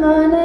na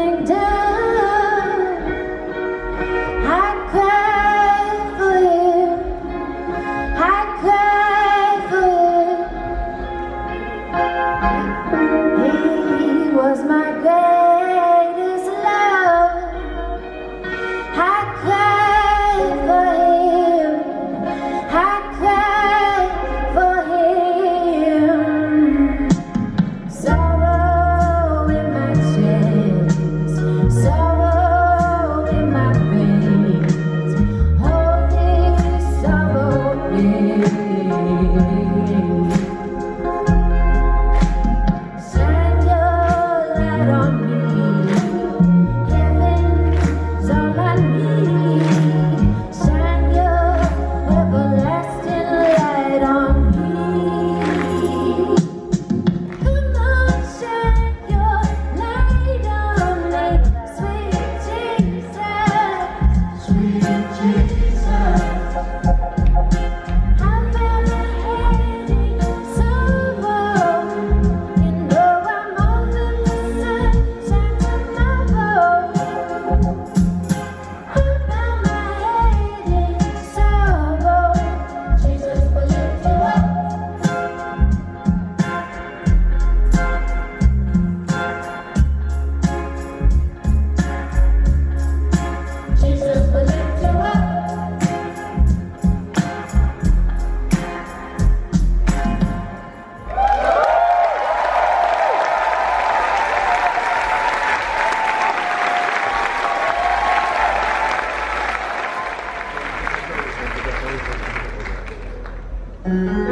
Mm-hmm.